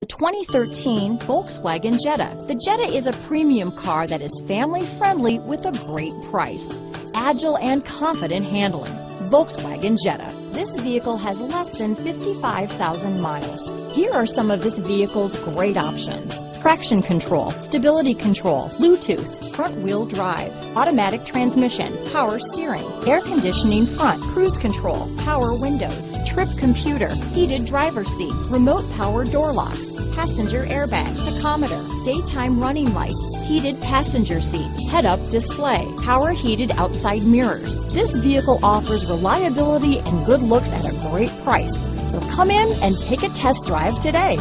The 2013 Volkswagen Jetta. The Jetta is a premium car that is family friendly with a great price. Agile and confident handling. Volkswagen Jetta. This vehicle has less than 55,000 miles. Here are some of this vehicle's great options. Traction control, stability control, Bluetooth, front wheel drive, automatic transmission, power steering, air conditioning front, cruise control, power windows, trip computer, heated driver seat, remote power door locks, passenger airbag, tachometer, daytime running lights, heated passenger seat, head-up display, power heated outside mirrors. This vehicle offers reliability and good looks at a great price. So come in and take a test drive today.